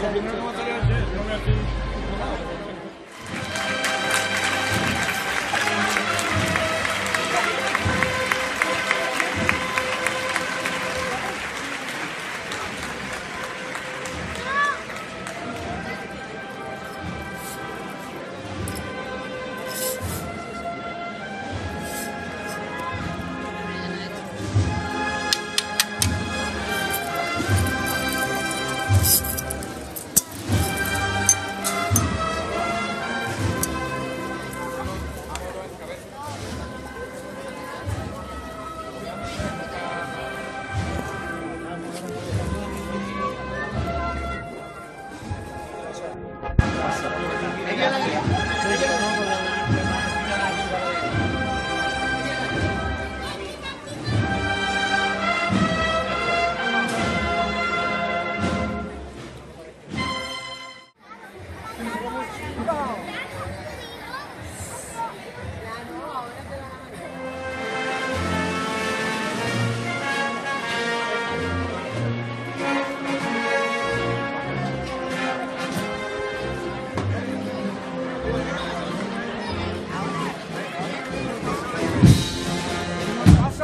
Combinando uma tarefa, não é assim.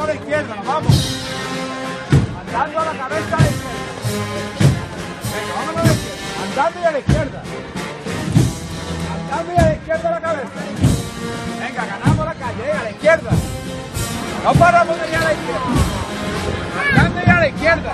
A la izquierda, vamos. Andando a la cabeza a la izquierda. Venga, a la izquierda. Andando y a la izquierda. Andando y a la izquierda la cabeza. Venga, ganamos la calle, eh, a la izquierda. No paramos de ir a la izquierda. Andando y a la izquierda.